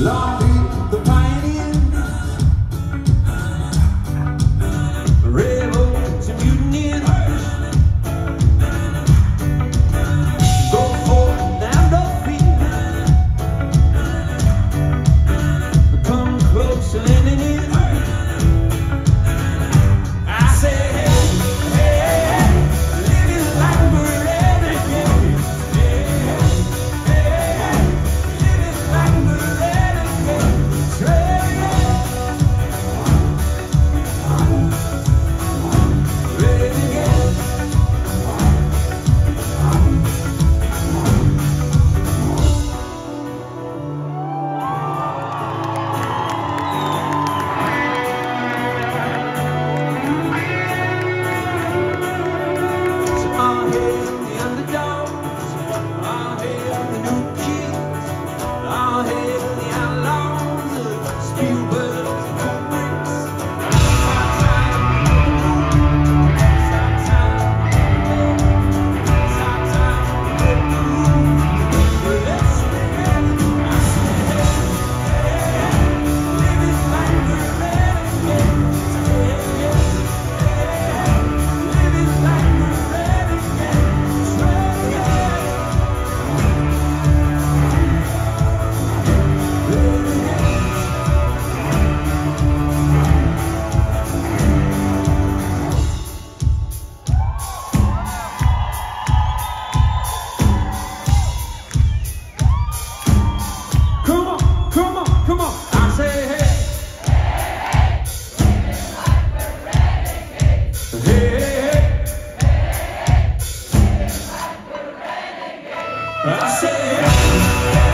Love Thank